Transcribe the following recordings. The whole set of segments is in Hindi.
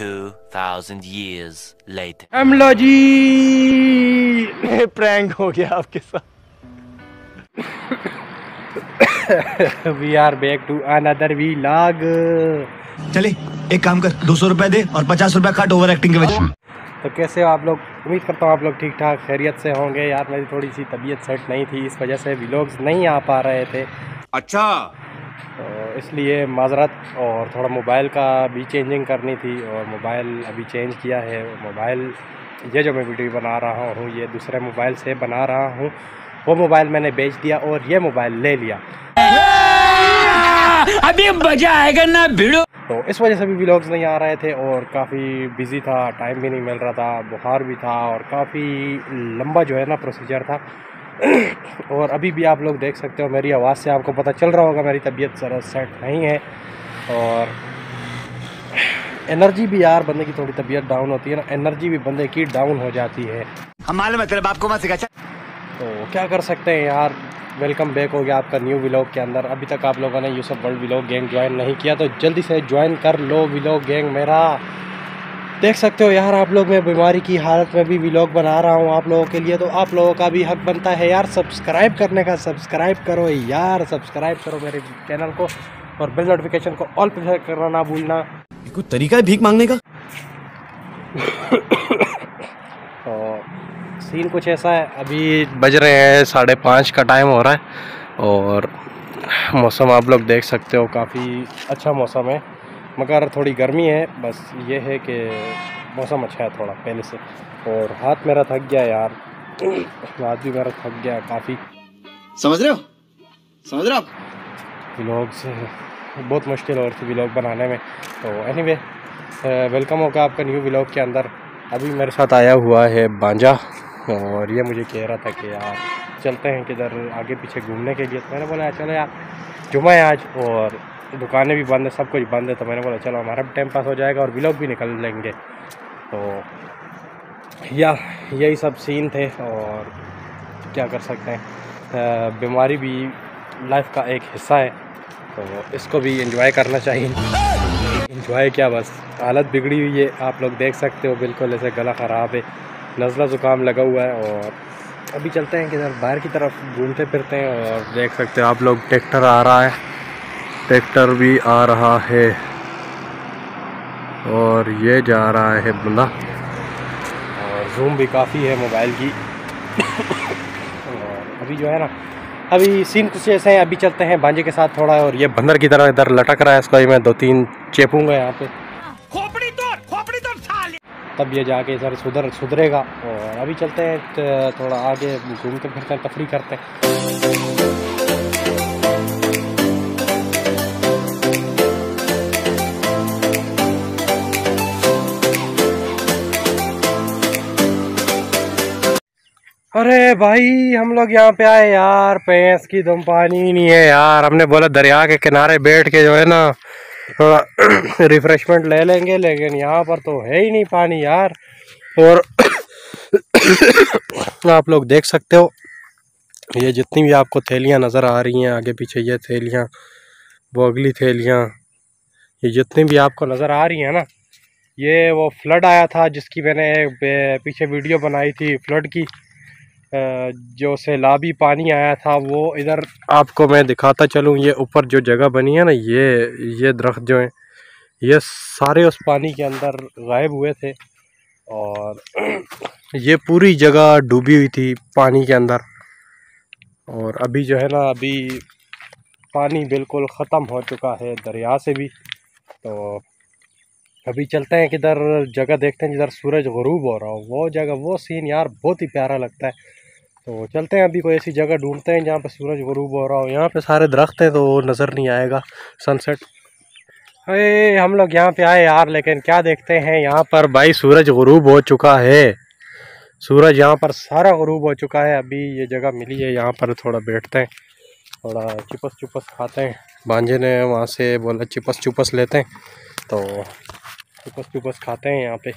2000 years later. अमला जी प्रैंक हो गया आपके साथ। We are back to another vlog चले एक काम कर दो सौ रुपए दे और पचास रुपए काट ओवर एक्टिंग के वजह तो कैसे हो आप लोग? उम्मीद करता हूँ आप लोग ठीक ठाक खैरियत से होंगे। यार मेरी थोड़ी सी तबीयत सेट नहीं थी इस वजह से व्लॉग्स नहीं आ पा रहे थे। अच्छा। तो इसलिए माजरत और थोड़ा मोबाइल का भी चेंजिंग करनी थी और मोबाइल अभी चेंज किया है। मोबाइल ये जो मैं वीडियो बना रहा हूँ ये दूसरे मोबाइल से बना रहा हूँ। वो मोबाइल मैंने बेच दिया और ये मोबाइल ले लिया। अभी मज़ा आएगा ना भिड़ो। तो इस वजह से भी व्लॉग्स नहीं आ रहे थे और काफ़ी बिज़ी था टाइम भी नहीं मिल रहा था बुखार भी था और काफ़ी लंबा जो है ना प्रोसीजर था। और अभी भी आप लोग देख सकते हो मेरी आवाज़ से आपको पता चल रहा होगा मेरी तबीयत ज़रा सेट नहीं है। और एनर्जी भी यार बंदे की थोड़ी तबीयत डाउन होती है ना एनर्जी भी बंदे की डाउन हो जाती है। हम मालूम है तेरे बाप को मत सिखा तो क्या कर सकते हैं यार वेलकम बैक हो गया आपका न्यू व्लॉग के अंदर। अभी तक आप लोगों ने Yusuf world vlog gang join नहीं किया तो जल्दी से ज्वाइन कर लो व्लॉग गैंग मेरा। देख सकते हो यार आप लोग मैं बीमारी की हालत में भी व्लॉग बना रहा हूँ आप लोगों के लिए तो आप लोगों का भी हक बनता है यार सब्सक्राइब करने का सब्सक्राइब करो यार सब्सक्राइब करो मेरे चैनल को और बेल नोटिफिकेशन को ऑल पे करना ना भूलना। कोई तरीका है भीख मांगने का? तो सीन कुछ ऐसा है अभी बज रहे हैं साढ़े पाँच का टाइम हो रहा है और मौसम आप लोग देख सकते हो काफ़ी अच्छा मौसम है। मगर थोड़ी गर्मी है बस ये है कि मौसम अच्छा है थोड़ा पहले से। और हाथ मेरा थक गया यार। हाथ भी मेरा थक गया काफ़ी। समझ रहे हो? समझ रहे हो आप? व्लॉग्स बहुत मुश्किल हो रही थी ब्लॉग बनाने में। तो एनीवे वेलकम होगा आपका न्यू ब्लॉग के अंदर। अभी मेरे साथ आया हुआ है बांजा। और ये मुझे कह रहा था कि यार चलते हैं किधर आगे पीछे घूमने के लिए। तो मैंने बोला चलो यार जुमा है आज। और दुकानें भी बंद है, सब कुछ बंद है तो मैंने बोला, चलो, हमारा भी टाइम पास हो जाएगा और व्लॉग भी निकल लेंगे। तो या, यही सब सीन थे और क्या कर सकते हैं। बीमारी भी लाइफ का एक हिस्सा है तो इसको भी एंजॉय करना चाहिए। एंजॉय क्या बस, हालत बिगड़ी हुई है, आप लोग देख सकते हो, बिल्कुल ऐसे गला ख़राब है। नज़ला ज़ुकाम लगा हुआ है और अभी चलते हैं किधर, बाहर की तरफ़ घूमते फिरते हैं और देख सकते हो आप लोग ट्रैक्टर आ रहा है। ट्रैक्टर भी आ रहा है और ये जा रहा है बंदा और जूम भी काफ़ी है मोबाइल की। और अभी जो है ना अभी सीन कुछ ऐसे हैं अभी चलते हैं बांजे के साथ थोड़ा और ये बंदर की तरह इधर लटक रहा है इसको मैं दो तीन चेपूँगा यहाँ पे। खोपड़ी तोड़ खोपड़ी तोड़ साले। तब ये जाके इधर सुधर सुधरेगा। और अभी चलते हैं थोड़ा आगे घूमते फिरते तफरी करते हैं। अरे भाई, हम लोग यहाँ पे आए यार। पैंस की तुम पानी ही नहीं है यार। हमने बोला दरिया के किनारे बैठ के जो है ना, थोड़ा रिफ्रेशमेंट ले लेंगे, लेकिन यहाँ पर तो है ही नहीं पानी यार। और आप लोग देख सकते हो, ये जितनी भी आपको थैलियाँ नज़र आ रही हैं, आगे पीछे ये थैलियाँ, वो अगली थैलियाँ, ये जितनी भी आपको नज़र आ रही हैं ना, ये वो फ्लड आया था जिसकी मैंने पीछे वीडियो बनाई थी फ्लड की। जो सैलाबी पानी आया था, वो इधर आपको मैं दिखाता चलूँ, ये ऊपर जो जगह बनी है ना, ये ये दरख्त जो हैं, ये सारे उस पानी के अंदर गायब हुए थे और ये पूरी जगह डूबी हुई थी पानी के अंदर और अभी जो है ना, अभी पानी बिल्कुल ख़त्म हो चुका है दरिया से भी। तो अभी चलते हैं किधर जगह देखते हैं, जिधर सूरज गरूब हो रहा हो, वो जगह, वो सीन यार बहुत ही प्यारा लगता है। तो चलते हैं, अभी कोई ऐसी जगह ढूंढते हैं जहाँ पर सूरज, गरूब हो रहा हो यहाँ पे सारे दरख्त हैं तो नज़र नहीं आएगा। सनसेट अरे, हम लोग यहाँ पे आए यार, लेकिन क्या देखते हैं? यहाँ पर भाई सूरज गरूब हो चुका है। सूरज यहाँ पर सारा गरूब हो चुका है। अभी ये जगह मिली है, यहाँ पर थोड़ा बैठते हैं, थोड़ा चिपस चुपस खाते हैं। भांजे ने वहाँ से बोला चिपस चुपस लेते हैं। तो चुपस चुपस खाते हैं यहाँ पे।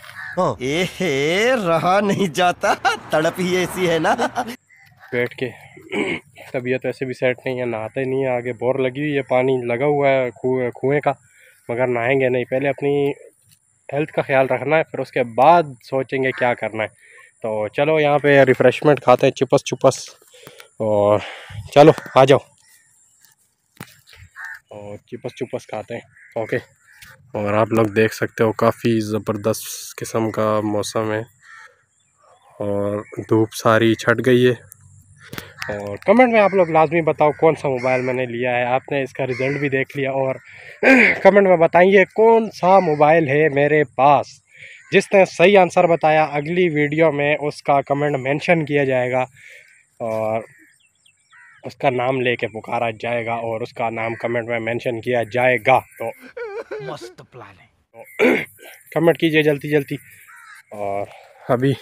ए रहा नहीं जाता। तड़प ही ऐसी है ना। बैठ के तबीयत वैसे भी सेट नहीं है, नहाते नहीं है, आगे बोर लगी हुई है, पानी लगा हुआ है कुएँ कुएँ का, मगर नहाएँगे नहीं, पहले अपनी हेल्थ का ख्याल रखना है, फिर उसके बाद सोचेंगे क्या करना है। तो चलो यहाँ पे रिफ़्रेशमेंट खाते हैं, चिपस, चुपस, और चलो, आ जाओ। और चिपस, चुपस खाते हैं, ओके। और आप लोग देख सकते हो, काफ़ी ज़बरदस्त किस्म का मौसम है, और धूप सारी छट गई है। और कमेंट में आप लोग लाजमी बताओ कौन सा मोबाइल मैंने लिया है। आपने इसका रिज़ल्ट भी देख लिया और कमेंट में बताइए कौन सा मोबाइल है मेरे पास। जिसने सही आंसर बताया अगली वीडियो में उसका कमेंट मेंशन किया जाएगा और उसका नाम लेके पुकारा जाएगा और उसका नाम कमेंट में मेंशन किया जाएगा। तो मस्त प्लान है। तो कमेंट कीजिए जल्दी जल्दी और अभी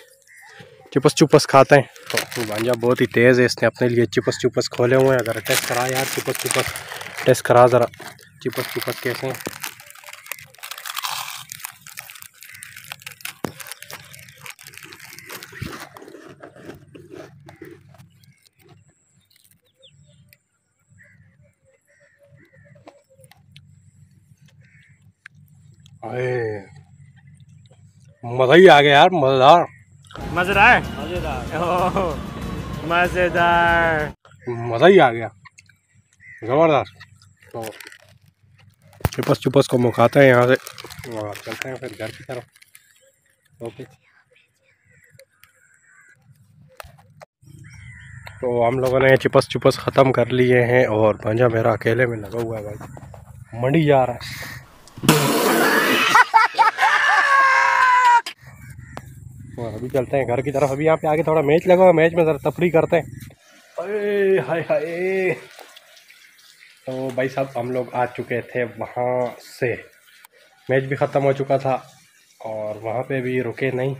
चिपस चुपस खाते हैं। तो भांजा बहुत ही तेज़ है, इसने अपने लिए चिपस चुपस खोले हुए हैं। अगर टेस्ट करा यार, चिपस चुपस। टेस्ट करा ज़रा। चिपस चुपस कैसे हैं? मज़ा ही आ गया यार, मज़ेदार। मज़ेदार? मज़ेदार। मज़ेदार। मज़ा ही आ गया। ज़बरदस्त। तो चुपस चुपस को मुखाते हैं यहाँ से। और चलते हैं फिर घर की तरफ़। ओके। तो हम लोगों ने चिपस चुपस ख़त्म कर लिए हैं और भांजा मेरा अकेले में लगा हुआ है भाई। मंडी जा रहा है। और अभी चलते हैं घर की तरफ़। अभी यहाँ पे आगे थोड़ा मैच लगा हुआ मैच में ज़रा तफरी करते हैं। अरे हाय हाय। तो भाई साहब हम लोग आ चुके थे वहाँ से। मैच भी ख़त्म हो चुका था और वहाँ पे भी रुके नहीं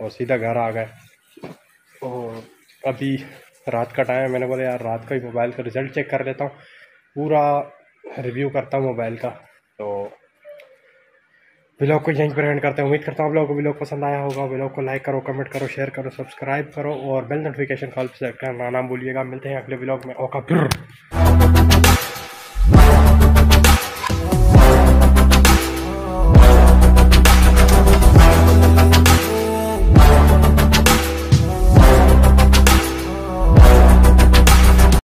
और सीधा घर आ गए। और अभी रात का टाइम है मैंने बोला यार रात का ही मोबाइल का रिज़ल्ट चेक कर लेता हूँ। पूरा रिव्यू करता हूँ मोबाइल का। तो व्लॉग को यहीं पर एंड करते हैं। उम्मीद करता हूँ आप लोगों को ब्लॉग पसंद आया होगा। ब्लॉग को लाइक करो कमेंट करो शेयर करो सब्सक्राइब करो और बेल नोटिफिकेशन कॉल सेट करना ना भूलिएगा। मिलते हैं अगले ब्लॉग में। ओका।